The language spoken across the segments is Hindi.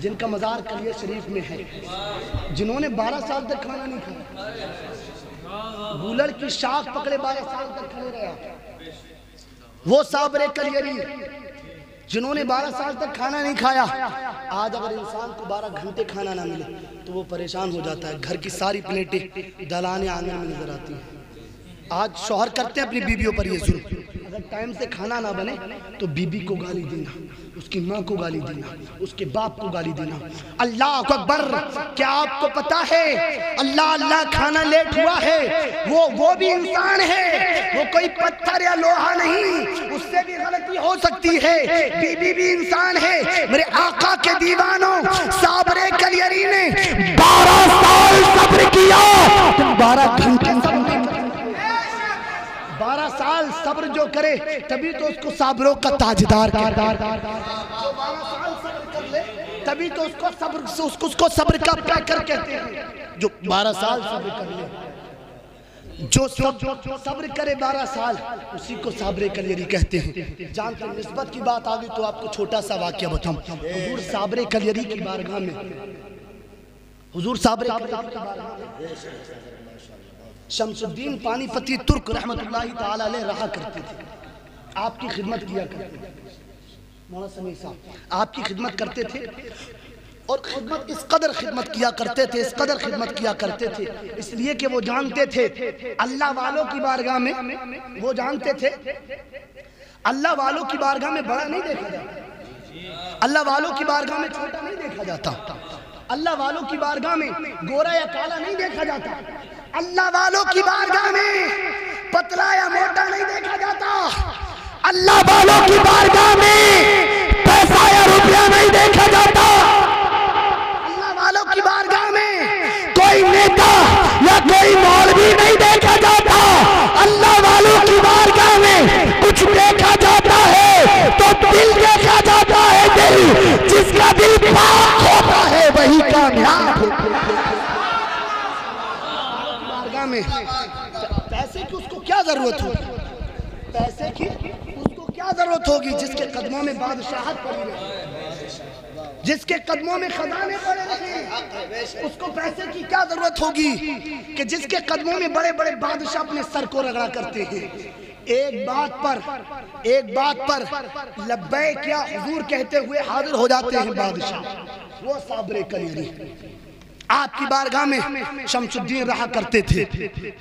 जिनका मज़ार कलिया शरीफ में है, जिन्होंने 12 साल तक खाना नहीं खाया। गूलर की शाख पकड़े 12 साल तक खड़े रहे। वो साबरे कलियरी जिन्होंने 12 साल तक खाना नहीं खाया। आज अगर इंसान को 12 घंटे खाना ना मिले तो वो परेशान हो जाता है। घर की सारी प्लेटें दलाने आँगन में नज़र आती हैं। आज शोहर करते हैं अपनी बीवियों पर ये जुल्म। अगर टाइम से खाना ना बने तो बीबी को गाली देना, उसकी माँ को गाली देना, उसके बाप को गाली देना। अल्लाह अकबर, क्या आपको पता है? अल्लाह अल्लाह खाना लेट हुआ है। वो वो भी इंसान है। वो कोई पत्थर या लोहा नहीं। उससे भी गलती हो सकती है। बीबी भी इंसान है। मेरे आका के दीवानों, साबरे कलियरी ने बारह साल सब्र किया। बारह घंटे सब्र बारह साल सब्र जो करे, तभी तो उसको साबरों का ताजदार तभी तो उसको सब्र, उसको उसको सब्र का पैकर कहते हैं। जो बारह साल सब्र कर ले। जो सब सब्र करे बारह साल, उसी को साबरे कलियरी कहते हैं। जानते हैं, निस्बत की बात आ गई तो आपको छोटा सा वाक्य बताऊँ। साबरे कलियरी की बारगाह में। हुजूर साबरे कलियरी की बारगाह में शमसुद्दीन पानीपति तुर्क ताला रहा करते थे। आपकी खिदमत किया करते थे। आपकी खिदमत करते थे और खिदमत इस कदर खिदमत किया करते थे, इस कदर खिदमत किया करते थे, इसलिए कि वो जानते थे, अल्लाह वालों की बारगाह में वो जानते थे। अल्लाह वालों की बारगाह में बड़ा नहीं देखा जाता। अल्लाह वालों की बारगाह में छोटा नहीं देखा जाता। अल्लाह वालों की बारगाह में गोरा या काला नहीं देखा जाता। अल्लाह वालों की बारगाह में पतला या मोटा नहीं देखा जाता। अल्लाह वालों की बारगाह में पैसा या रुपया नहीं देखा जाता। अल्लाह वालों की बारगाह में कोई नेता या कोई मौलवी नहीं देखा जाता अल्लाह वालों की बारगाह में कुछ देखा जाता है तो दिल देखा जाता है दिल जिसका दिल पाक होता है वही कामयाब बारगाह में पैसे की उसको क्या ज़रूरत होगी? पैसे की उसको क्या ज़रूरत होगी जिसके कदमों में बादशाहत पड़ी रही? जिसके कदमों में खजाने पड़े रहे? उसको पैसे की क्या ज़रूरत होगी कि जिसके कदमों में बड़े बड़े बादशाह अपने सर को रगड़ा करते हैं? एक बात पर, एक बात पर लब्बे क्या हुजूर कहते हुए हाजिर हो जाते हैं बादशाह। वो साबरे कलीरी। आपकी बारगाह में शमसुद्दीन रहा करते थे।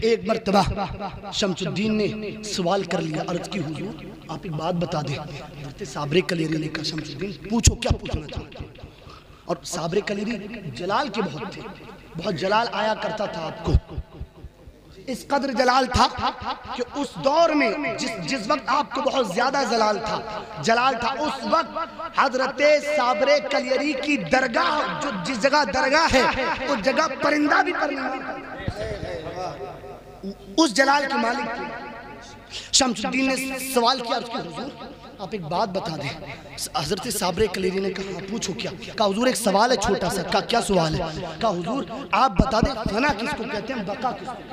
एक मरतबा शमसुद्दीन ने सवाल कर लिया, अर्ज़ की, हुजूर आप एक बात बता दें। साबरे कलेरी ने कहा, शमसुद्दीन, पूछो, क्या पूछना चाहते और साबरे कलेरी जलाल के बहुत थे। बहुत जलाल आया करता था आपको। इस कदर जलाल था कि उस दौर में जिस जिस वक्त आपको बहुत ज़्यादा जलाल था जलाल था उस वक्त हज़रत साबरे कलियरी की दरगाह, जो जिस जगह दरगाह है, उस जगह परिंदा भी परिंदा उस जलाल के मालिक शमशुद्दीन ने सवाल किया उसके हुजूर आप एक बात बता दें। हज़रत साबरे कलेरी ने कहा, पूछो क्या? कहा, हुजूर, एक सवाल है छोटा सा का क्या सवाल है? कहा, हुजूर, आप बता दें, फना किसको कहते हैं, बका किसको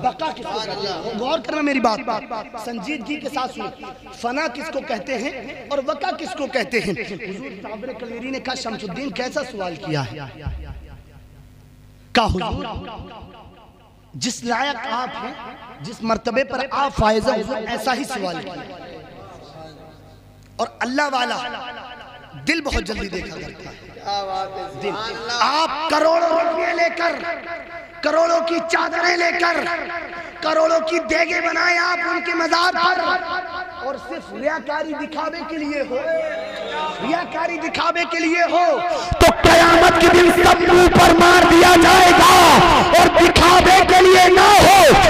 बका किसको गौर करना मेरी बात संजीदगी के साथ सुनो। फना किसको कहते हैं और वका किसको कहते हैं? हुजूर साबरे कलेरी ने कहा, शमसुद्दीन, कैसा सवाल किया है? का हुजूर जिस लायक आप हैं, जिस मर्तबे पर आप फायज ऐसा ही सवाल किया। और अल्लाह वाला दिल बहुत जल्दी देखा करता है। दिल। आप करोड़ों रुपये लेकर, करोड़ों की चादरें लेकर, करोड़ों की देगे बनाए आप उनके मजार पर, और सिर्फ़ रियाकारी दिखावे के लिए हो, रियाकारी दिखावे के लिए हो तो कयामत के दिन सब मुँह पर मार दिया जाएगा और दिखावे के लिए ना हो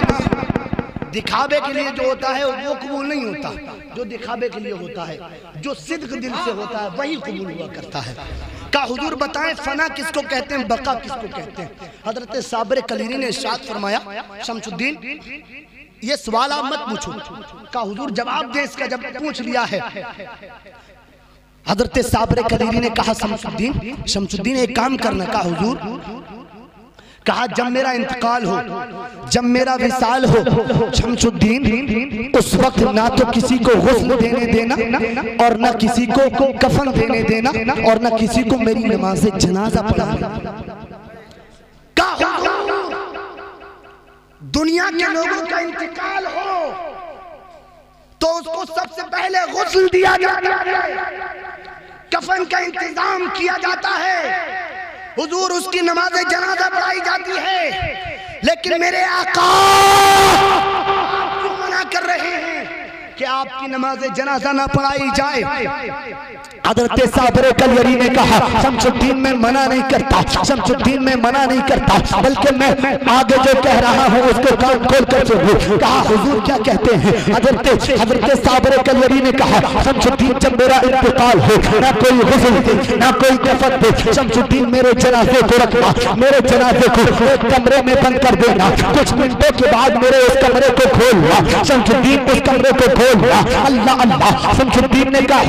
दिखावे के लिए जो होता है, वो कबूल नहीं होता। जो दिखावे के लिए होता है, जो सिद्क दिल से होता है, वही कबूल हुआ करता है। का हुजूर बताएँ, फना किसको कहते हैं, बका किसको कहते हैं? हज़रत साबर कलीरी ने इरशाद फरमाया, शमसुद्दीन, ये सवाल आप मत पूछो। का हुजूर जवाब दे, इसका जब पूछ लिया है। हज़रत साबर कलीरी ने कहा, शमसुद्दीन शमसुद्दीन, एक काम करना, का हुजूर कहा जब मेरा इंतकाल हो जब मेरा विशाल हो शमशुद्दीन उस वक्त ना तो किसी को गुस्ल देने देना और ना किसी को कफन देने देना और ना किसी को मेरी नमाज़ जनाजा पढ़ाना। दुनिया के लोगों का इंतकाल हो। तो उसको सबसे पहले गुस्ल दिया जाता है। कफन का इंतज़ाम किया जाता है। हुजूर उसकी नमाज़ जनाजा पढ़ाई जाती है। लेकिन मेरे आका क्यों मना कर रहे हैं कि आपकी नमाज़ जनाजा ना पढ़ाई जाए। हज़रत साबर कलयरी ने कहा, शमसुद्दीन में मना नहीं करता, शमसुद्दीन में मना नहीं करता, बल्कि मैं आगे जो कह रहा हूँ उसको कान खोल कर सुनो कहा, हुजूर, क्या कहते हैं? हज़रत हज़रत साबर कलयरी ने कहा, शमसुद्दीन, जब मेरा इंतकाल हो, ना कोई गुस्ल दे ना कोई कफन दे, शमसुद्दीन मेरे जनाजे को रखना, मेरे जनाजे को एक कमरे में बंद कर देना, कुछ मिनटों के बाद मेरे उस कमरे को खोलना, शमसुद्दीन उस कमरे को खोलना अल्लाह अल्लाह ने कहा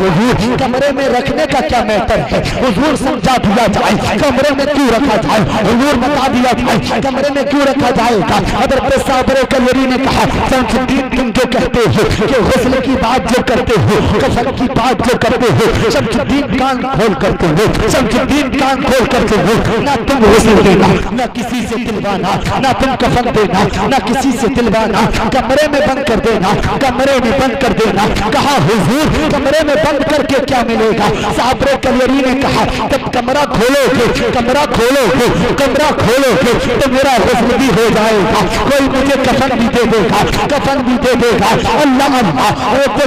कमरे में रखने का क्या मैटर है? हुजूर समझा दिया जाए, कमरे में क्यों रखा जाए? हुजूर बता दिया जाए, कमरे में क्यों रखा जाएगा? हज़रत साबर कलरी ने कहा शमसुद्दीन तुम जो कहते हो कि हुस्न की बात जो करते हो कफन की बात जो करते हो शमसुद्दीन कान खोल करते हो शमसुद्दीन कान खोल करते हो, ना तुम हुस्न देना, ना किसी से दिलवाना, ना तुम कफन देना, ना किसी से दिलवाना, कमरे में बंद कर देना, कमरे में बंद कर देना कहा, हुजूर, कमरे में बंद करके क्या मिलेगा? साबरे कलियरी ने कहा, जब कमरा खोलोगे कमरा खोलोगे कमरा खोलोगे तो मेरा हुस्न भी हो जाएगा। कोई मुझे कफन भी दे देगा, कफन भी दे देगा। अल्लाह अल्लाह। तो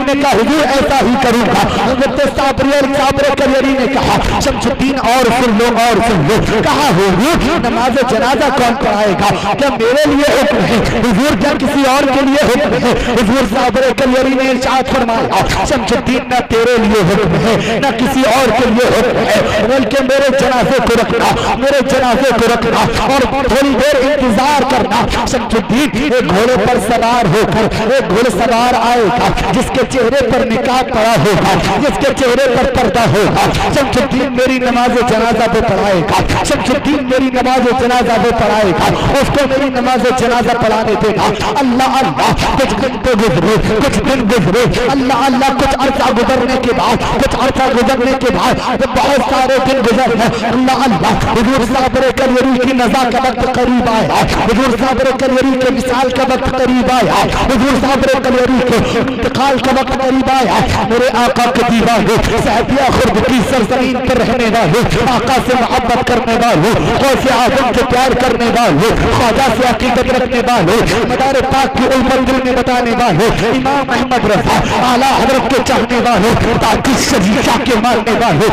ने कहा, हुजूर, ऐसा ही करूँगा। हज़रत साबरे और साबरे कलियरी ने कहा, शमसुद्दीन, और सुन लो, और सुन लो। कहा, हुजूर, नमाज़ जनाजा कौन पढ़ाएगा? क्या मेरे लिए हुक्म है? हुजूर, क्या किसी और के लिए हुक्म है? हुजूर साबरे कलियरी ने इरशाद फरमाया शमसुद्दीन ना तेरे लिए हुक्म है, न किसी और के लिए हुक्म है बल्कि मेरे जनाजे को रखना, मेरे जनाजे को रखना और थोड़ी देर इंतज़ार करना। शमसुद्दीन एक घोड़े पर सवार होकर, एक घोड़े सवार आएगा, जिसके चेहरे पर निकाह पड़ा होगा, जिसके चेहरे पर पर्दा होगा। शमसुद्दीन मेरी नमाज़ जनाजा पे पढ़ाएगा। शमसुद्दीन मेरी नमाज़ जनाजा पे पढ़ाएगा। उसको मेरी नमाज़ जनाजा पढ़ाने देगा। अल्लाह अल्लाह, कुछ घंटे गुजरे कुछ दिन गुजरे, अल्लाह अल्लाह, कुछ अरसा गुजरने के बाद, कुछ अरसा गुजरने के बाद बहुत सारे दिन गुजर गए अल्लाह अल्लाह, हुजूर साबर कलवरी की नजा का वक्त करीब आया, हुजूर साबर कलवरी के विशाल का वक्त करीब आया, हुजूर साबर कलवरी के इंतकाल का वक्त करीब आया, मेरे आका के दीवाने सहबिया खुर्द की सरजमीन पर रहने वाले, आका से मोहब्बत करने वाले, गौसे आज़म से प्यार करने वाले, ख्वाजा से अकीदत रखने वाले, मदार पाक की उल्फत दिल में बताने वाले इमाम अहमद रजा, आला हज़रत के चाहने वाले ताकि शरीशा के मारने वाले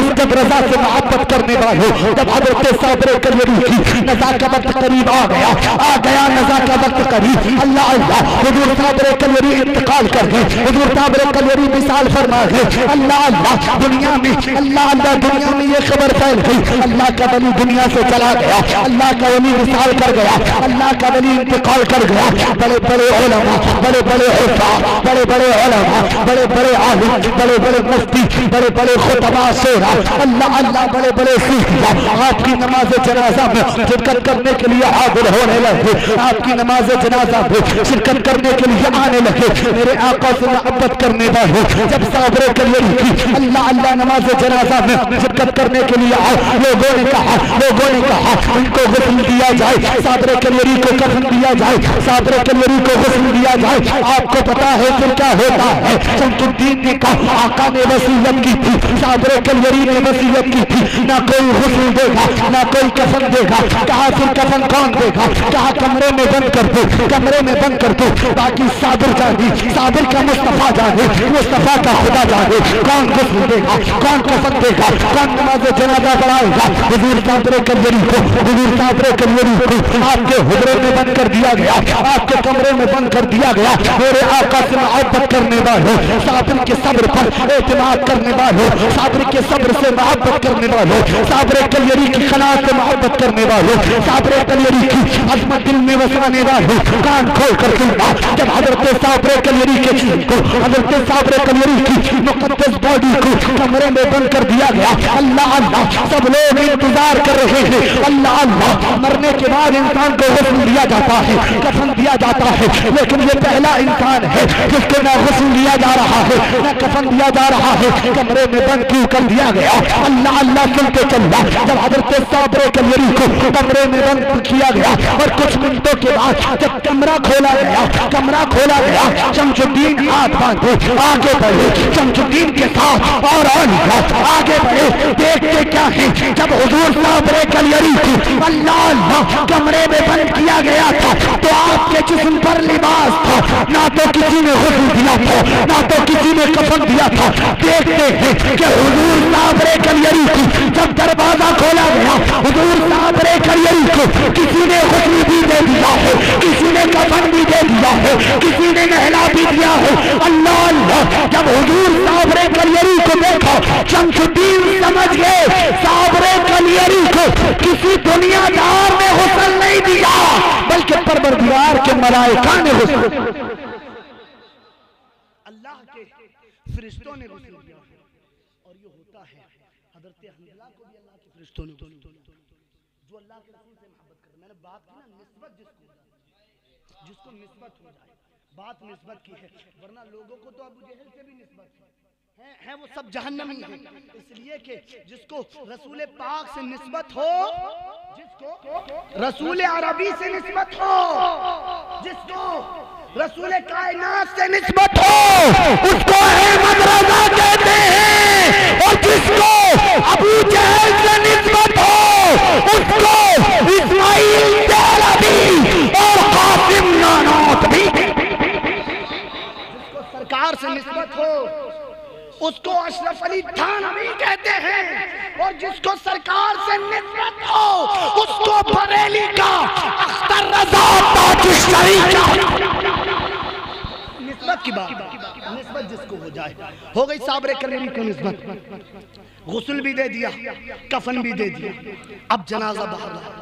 अमजद रजा से मोहब्बत करने वाले, जब हज़रत साबर कलवरी की नजा का वक्त करीब आ गया आ गया नजा का वक्त करीब, अल्लाह अल्लाह, हुजूर साबर कलवरी इंतकाल कर गए हुजूर साबर कलवरी मिसाल फरमा गए अल्लाह अल्लाह, दुनिया में, अल्लाह अल्लाह, दुनिया में ये खबर फैल गई, अल्लाह का वली दुनिया से चला गया, अल्लाह का वली मिसाल कर गया, अल्लाह का वली इंतकाल कर गया, बड़े बड़े बड़े बड़े बड़े बड़े बड़े बड़े आलिम, बड़े बड़े मुफ्ती, बड़े बड़े खुतबा अल्लाह अल्लाह, बड़े बड़े आपकी नमाज़ जनाजा में शिरकत करने के लिए हाजिर होने लगे। आपकी नमाज़ जनाजा में शिरकत करने के लिए आने लगे। मेरे आका से मोहब्बत करने वाले जब साबरे के लिए की अल्लाह अल्लाह, नमाज़ जनाजा में शिरकत करने के लिए आए लोगों ने कहा, लोगों ने कहा, उनको गुस्ल दिया जाए। साबरे कलियरी को कफन दिया जाए। साबरे कलियरी को गुस्ल दिया जाए। आपको पता है फिर क्या होता है? शमसुद्दीन ने कहा, आका ने वसीयत की थी, साबरे कलियरी ने वसीयत की थी। ना कोई गुस्ल देगा, ना कोई कफन देगा। कहा, फिर कफन कौन देगा? कहा, कमरे में बंद कर दो, कमरे में बंद कर दो बाकी साबिर जाने साबिर का मुस्तफ़ा जाने, मुस्तफ़ा का खुदा जाने। कौन गुस्ल देगा, कौन कफन देगा, कौन नमाज़ जनाजा पढ़ाएगा? हुजूर साबरे कलियरी को, हुजूर साबरे कलियरी को आपके हुजरे में बंद कर दिया गया, आपके कमरे में बंद कर दिया गया। वो मेरे आका से मोहब्बत करने वालों साबिर के सब्र पर एतमाद करने वालों साबिर के सब्र से मोहब्बत करने वालों साबिर कलियरी की खला से मोहब्बत करने वालों साबिर कलियरी की अजमत दिल में बसाने वालों कान खोल कर सुनना जब हज़रत साबिर कलियरी के चीज़ को, हज़रत साबिर कलियरी की मुकद्दस बॉडी को कमरे में बंद कर दिया गया, अल्लाह अल्लाह, सब लोग इंतज़ार कर रहे हैं, अल्लाह अल्लाह, मरने के बाद इंसान को हुस्न दिया जाता है, कफन दिया जाता है, लेकिन ये पहला इंसान है, जिसको न हुस्न दिया जा रहा है, न कफन दिया जा रहा है, कमरे में बंद क्यों कर दिया गया? अल्लाह अल्लाह सुनते चलना, जब हज़रत साबरे कमरी को कमरे में बंद किया गया, और कुछ मिनटों के बाद जब कमरा खोला गया, कमरा खोला गया शमशुद्दीन हाथ बांधे, आगे बढ़े शमशुद्दीन के साथ और आगे देखते क्या है? जब हुजूर साबरे कलियरी अल्लाह कमरे में बंद किया गया था तो आपके जिसम पर लिबास था। ना तो किसी ने हुक्म दिया था, ना तो किसी ने कफन दिया था। देखते हैं कि हुजूर साबरे कलियरी को जब दरवाज़ा खोला गया, हुजूर साबरे कलियरी को किसी ने हुक्म भी दे दिया है, किसी ने कफन भी दे दिया है, किसी ने नहला भी दिया है। अल्लाह जब हुजूर साबरे कलियरी को देखा शमसुद्दीन समझ गए। साबरे कलियरी को किसी दुनियादार ने हुसन नहीं दिया, बल्कि परवरदिगार के मलाइका ने हुसन अल्लाह के फरिश्तों ने हुसन दिया। और ये होता है, हज़रत हंजला को भी अल्लाह के फरिश्तों ने जो अल्लाह के रसूल से मोहब्बत करे मैंने बात की ना, निस्बत जिसको जिसको निस्बत हो जाए। बात निस्बत की है, वरना लोगों को तो अबू जहल से भी निस्बत है। है, वो सब जहन्नमी है। इसलिए कि जिसको रसूल पाक से निस्बत हो जिसको रसूल अरबी से निस्बत हो जिसको रसूल कायनात से निस्बत हो उसको अहमद रजा कहते हैं। और जिसको अबू जहल से निस्बत हो उसको इस्माइल और कासिम नानात भी। जिसको सरकार से निस्बत हो उसको अशरफ अली थानवी कहते हैं। और जिसको सरकार से निस्बत हो, उसको बरेली का अख्तर रजा का निस्बत की बात, निस्बत जिसको हो जाए। हो गई साबरे कलेरी को निस्बत। गुस्ल भी दे दिया, कफन भी दे दिया। अब जनाजा बाहर लाया।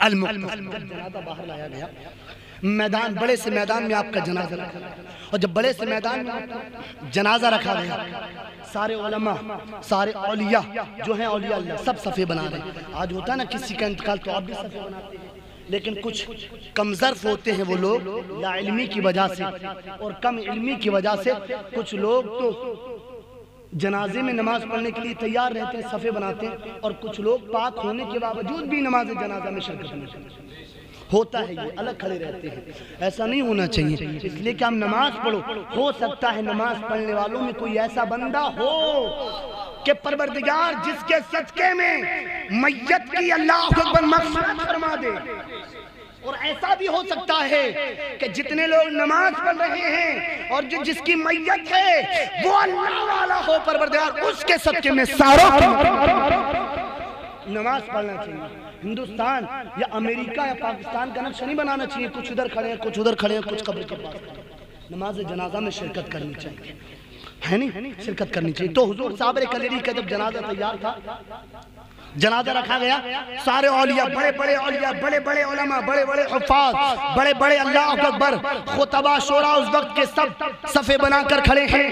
जनाजा बाहर लाया गया। मैदान बड़े से मैदान में आपका जनाजा रखा और जब बड़े से मैदान में जनाजा रखा गया, सारे उलमा, सारे औलिया जो हैं, औलिया अल्लाह सब सफ़े बना रहे आज होता है ना किसी का इंतकाल तो आप भी सफ़े बनाते हैं। लेकिन कुछ कमजर्फ होते हैं वो लोग या इल्मी की वजह से। और कम इल्मी की वजह से कुछ लोग तो जनाजे में नमाज़ पढ़ने के लिए तैयार रहते हैं, सफ़े बनाते हैं। और कुछ लोग पाक होने के बावजूद भी नमाज़ जनाजा में शिरकत नहीं करते। होता है, ये अलग खड़े रहते हैं। ऐसा नहीं होना चाहिए। इसलिए कि हम नमाज़ पढ़ो। हो सकता है नमाज़ पढ़ने वालों में कोई ऐसा बंदा हो कि परवरदिगार जिसके सदके में मैयत की अल्लाह फरमा दे। और ऐसा भी हो सकता है कि जितने लोग नमाज़ पढ़ रहे हैं और जो, जिसकी मैयत है, वो अल्लाह वाला हो परवरदिगार, उसके सदके में सारों नमाज़ पढ़ना चाहिए। हिंदुस्तान या अमेरिका या पाकिस्तान का नक्शा नहीं बनाना चाहिए। कुछ उधर खड़े हैं, कुछ उधर खड़े हैं, कुछ कब्र के पास नमाज़ जनाजा में शिरकत करनी चाहिए। है नहीं? शिरकत करनी चाहिए। तो हुजूर साबर कलेरी का जब जनाजा तैयार था, जनाजा रखा गया। सारे औलिया, बड़े बड़े औलिया, बड़े बड़े उलमा, बड़े बड़े हफाज, बड़े बड़े अल्लाह अकबर, खुतबा, शोरा उस वक्त के सब सफे बनाकर खड़े हैं।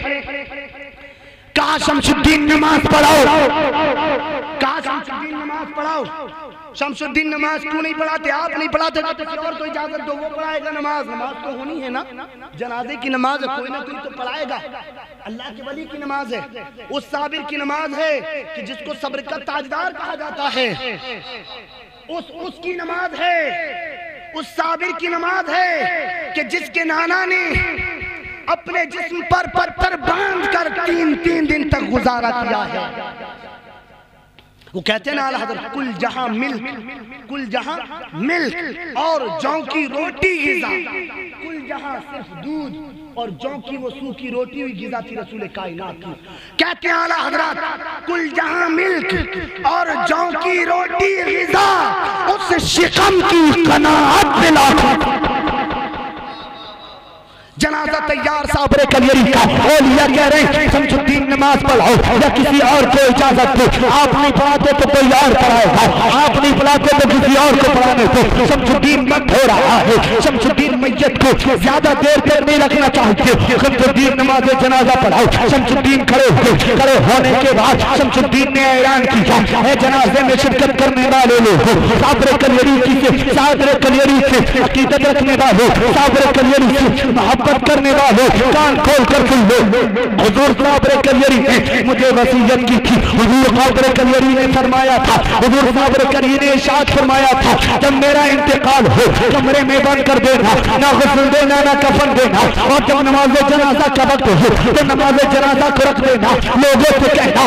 कहा शमशुद्दीन नमाज़ पढ़ाओ। कहा शमशुद्दीन नमाज़ पढ़ाओ। शमशुद्दीन नमाज़ क्यों नहीं पढ़ाते? आप नहीं पढ़ाते तो और को इजाज़त दो, वो पढ़ाएगा नमाज़। नमाज़ तो होनी है ना। जनाजे की नमाज़ है, कोई ना कोई तो पढ़ाएगा। अल्लाह के वली की नमाज़ है। उस साबिर की नमाज़ है कि जिसको सब्र का ताजदार कहा जाता है। उस, उसकी नमाज़ है। उस साबिर की नमाज़ है कि जिसके नाना ने अपने जिस्म पर पत्थर बाँध कर तीन तीन दिन तक गुजारा किया है। वो कहते हैं ना हज़रत, कुल जहाँ मिल्क कुल जहाँ मिल्क और जौ की रोटी गिजा। कुल जहाँ सिर्फ़ दूध और जौ की वो सूखी रोटी हुई गिजा थी रसूल कायनात की। कहते हैं आला हज़रत, कुल जहाँ मिल्क और जौ की रोटी गिजा, उस शिकम की कनात दिला जनाजा तैयार, साबरे कलियरी का। ओलिया कह रहे हैं, शमसुद्दीन नमाज़ पढ़ाओ या किसी और को इजाज़त दो। आप नहीं पढ़ाते तो कोई और पढ़ाएगा। आप नहीं पढ़ाते तो किसी और को पढ़ाने दो। शमसुद्दीन मत हो रहा है। शमसुद्दीन मैयत को ज़्यादा देर तक नहीं रखना चाहते शमसुद्दीन नमाज़ जनाजा पढ़ाओ। शमसुद्दीन खड़े हुए खड़े होने के बाद शमसुद्दीन ने ऐलान किया है जनाजे में शिरकत करने वाले लोग साबरे कलियरी की साबरे कलियरी से अकीदत रखने वाले साबरे कलियरी से मोहब्बत करने वाले कान खोल कर सुन लो। हुजूर साबरे कलियरी ने मुझे वसीयत की थी। हुजूर साबरे कलियरी ने फरमाया था, हुजूर साबरे कलियरी ने इरशाद फरमाया था, जब मेरा इंतकाल हो, कमरे में बंद कर देना, ना गुस्ल देना, ना कफन देना, और जब नमाज़ जनाजा का वक्त हो तो नमाज़ जनाजा को रख देना, लोगों से कहना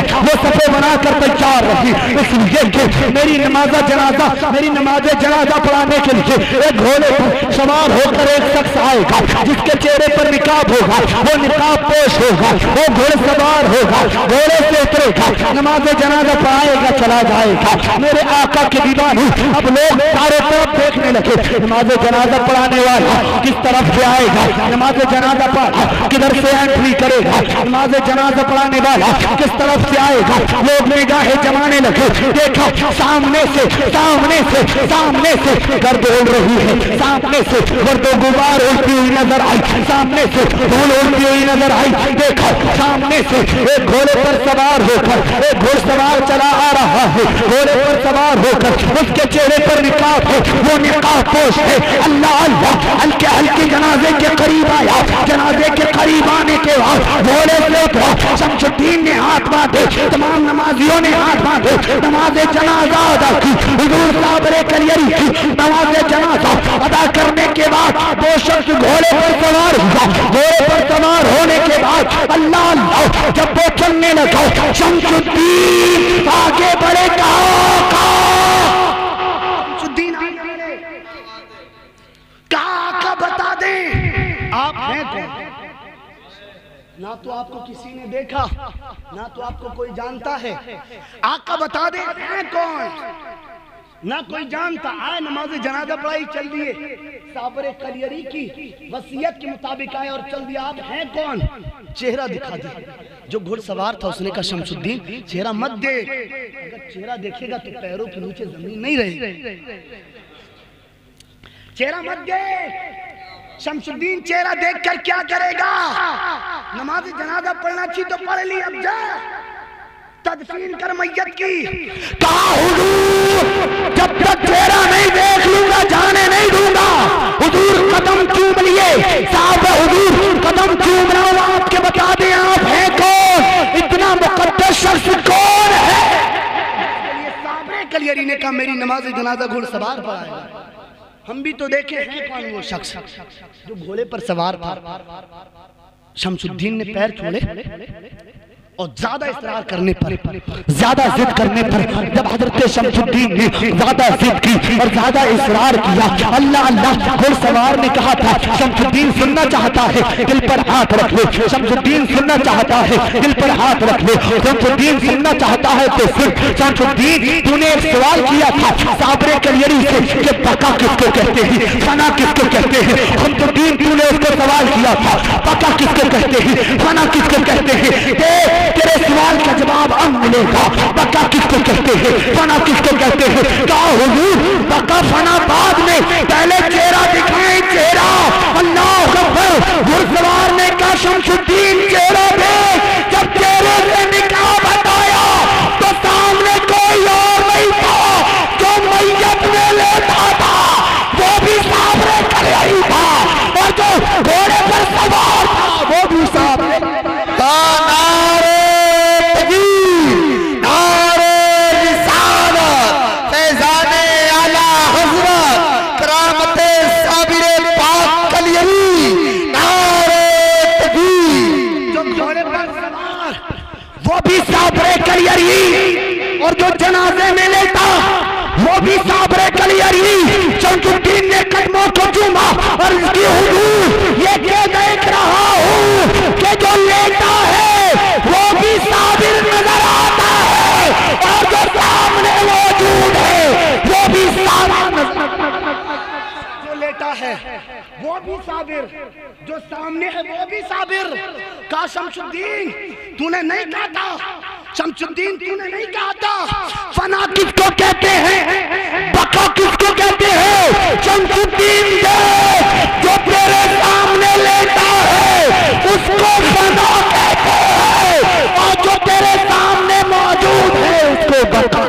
कि मेरी नमाजा जनाजा, मेरी नमाज़ जनाजा पढ़ाने के लिए एक घोड़े पर सवार होकर एक शख्स आएगा, जिसके चेहरे पर निकाब होगा, वो निकाब पेश होगा, वो घोड़े सवार होगा, घोड़े से उतरेगा, नमाज़ जनाजा पढ़ाएगा, चला जाएगा। मेरे आका के दीवान अब लोग चारों तरफ़ देखने लगे, नमाज़ जनाजा पढ़ाने वाला किस तरफ़ से आएगा? नमाज़ जनाजा पढ़ा, किधर से एंट्री करेगा? नमाज़ जनाजा पढ़ाने वाला किस तरफ़ से आएगा? लोग निगाहें जमाने लगे देखा, सामने से सामने से सामने से गर्द उड़ रही है। सामने से गर्द गुबार उड़ती हुई नज़र आई। सामने से धूल उड़ती हुई नज़र आई। देखा, सामने एक घोड़े पर सवार होकर, एक घोड़सवार चला आ रहा है। घोड़े पर सवार होकर, उसके चेहरे पर निकाह है। वो निकाब पोश है। अल्लाह अल्लाह, हल्के हल्के जनाजे के करीब आया। जनाजे के करीब आने के बाद घोड़े से उतरा शमसुद्दीन ने हाथ बांधे। तमाम नमाजियों ने हाथ बांधे। नमाज़ जनाजा अदा की। हुजूर साबरे कलियरी की। नमाज़ जनाजा अदा करने के बाद वो शख्स घोड़े पर सवार हुआ। घोड़े पर सवार होने के बाद अल्लाह अल्लाह जब वो चलने लगा, शमसुद्दीन आगे बढ़े, कहा का बता दे? आप ना तो आपको किसी ने देखा, ना तो आपको कोई जानता है। आका बता दे कौन? ना कोई जानता, आए नमाज़ जनाजा पढ़ाई चल दिए साबरे कलियरी की वसीयत के मुताबिक आए और चल दिया आप हैं कौन? चेहरा दिखा दे। जो घुड़सवार था, उसने कहा, शमसुद्दीन, चेहरा मत दे। अगर चेहरा देखेगा तो पैरों के नीचे ज़मीन नहीं रहेगी चेहरा मत दे। शमसुद्दीन, चेहरा देखकर क्या करेगा? नमाज़ जनाजा पढ़ना चाहिए तो पढ़ ली, अब जा। तदफीन कर मैयत की। कहा हुजूर जब तक चेहरा नहीं देख लूँगा जाने नहीं दूँगा। हुजूर कदम चूम लिए। साहब हुजूर कदम चूम रहा हूँ आपके बता दें आप हैं कौन? इतना मुकद्दस शख्स कौन है? साबरे कलियरी ने कहा मेरी नमाज़ जनाजा घोड़ सवार पढ़ाएगा हम भी तो देखे हैं कौन वो शख्स जो घोड़े पर सवार था। शमसुद्दीन ने पैर छोड़े और ज़्यादा इसरार करने पर ज़्यादा जिद करने पर जब हज़रत शमसुद्दीन ने ज़्यादा जिद की और ज़्यादा इसरार किया अल्लाह अल्लाह घुड़सवार ने कहा था शमसुद्दीन सुनना चाहता है दिल पर हाथ रख ले शमसुद्दीन सुनना चाहता है दिल पर हाथ रख ले शमसुद्दीन सुनना चाहता है तो सुन शमसुद्दीन तूने एक सवाल किया था साबरे कलियरी से कि पका किसको कहते हैं फना किसको कहते हैं शमसुद्दीन तूने उसको सवाल किया था पका किसको कहते हैं फना किसको कहते हैं जवाब का पक्का किसको कहते हैं? फना किसको कहते हैं? क्या हुजूर? पक्का फना बाद में पहले चेहरा दिखाए चेहरा अल्लाह अकबर घुड़सवार ने कहा शमसुद्दीन चेहरा दे जब चेहरे से निकाह बताया तो सामने कोई और नहीं था जो मैयत में लेटा था वो भी सामने खड़े ही था और जो घोड़े पर सवार था वो भी सामने कलियरी और जो जनाजे में लेता वो भी साबरे कलियरी शमसुद्दीन ने कदमों को चूमा और उसकी हुजूर भी साबिर। जो सामने है वो भी साबिर। का शमशुद्दीन तूने नहीं कहा था? शमशुद्दीन तूने नहीं कहा था? फना किसको कहते हैं? बका किसको कहते हैं? शमशुद्दीन जो तेरे सामने लेता है, उसको फना कहते हैं। और जो तेरे सामने मौजूद है, उसको बका।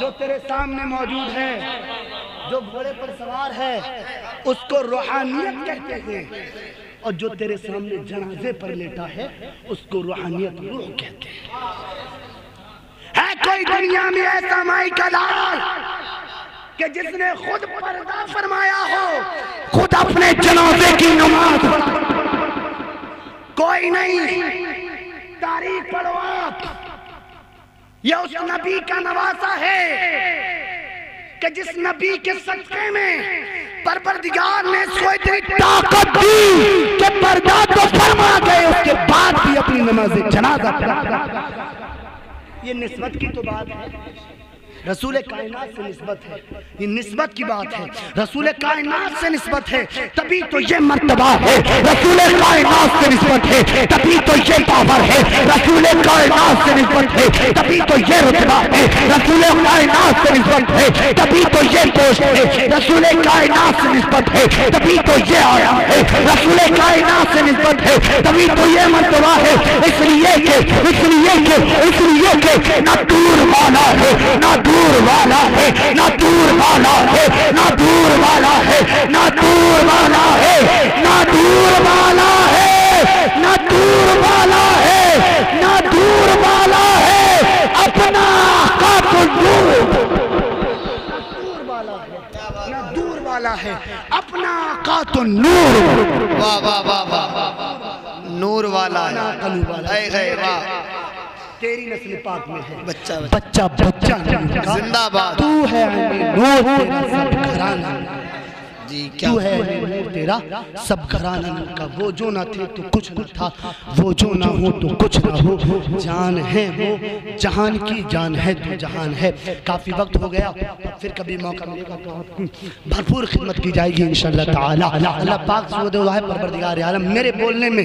जो तेरे सामने मौजूद है जो घोड़े पर सवार है, उसको रूहानियत कहते हैं। और जो तेरे सामने जनाजे पर लेटा है, उसको रूहानियत रूह कहते हैं। है कोई दुनिया में ऐसा माई का लाल कि जिसने खुद पर्दा फरमाया हो, खुद अपने जनाजे की नमाज़ कोई नहीं, तारीख पढ़ो आप यह उस नबी का नवासा है। कि जिस नबी के सदके में परवरदिगार ने सोई इतनी ताकत दी कि पर्दा तो फरमा गए, उसके बाद भी अपनी नमाज़ जनाजा पढ़ा ये निस्बत की तो बात है। रसूल कायनात से नस्बत है। ये निस्बत की बात है। रसूल कायनात से नस्बत है। तभी तो ये मर्तबा है। रसूल कायनात से निस्बत है। तभी तो ये पावर है। रसूल कायनात से निस्बत है। तभी तो ये रुतबा है। रसूल कायनात से निस्बत है। तभी तो ये पोस्ट है। रसूल कायनात से निस्बत है। तभी तो ये आया है। रसूल कायनात से निस्बत है। तभी तो ये मर्तबा है। इसलिए के इसलिए के इसलिए के, ना दूर वाला है, ना वाला है ना दूर वाला है ना दूर वाला है ना दूर वाला है ना दूर वाला है। ना दूर वाला है ना दूर वाला है अपना का तो दूर दूर वाला है। ना दूर वाला है। अपना का तो नूर वाह वाह वाह वाह वाह नूर वाला है वाह। तेरी नस्ल पाक में है। बच्चा बच्चा। बच्चा जिंदाबाद। तू है नूर तेरा घराना। जी क्या तू है नूर तेरा सब घराना का। वो जो ना थे तो कुछ न था वो जो ना हो तो कुछ ना हो। जान है वो जहान की जान है तो जहान है। काफ़ी वक्त हो गया फिर कभी मौका मिलेगा तो आपकी भरपूर खिदमत की जाएगी इंशाल्लाह ताला। अल्लाह पाक से दुआ है परवरदिगार आलम मेरे बोलने में।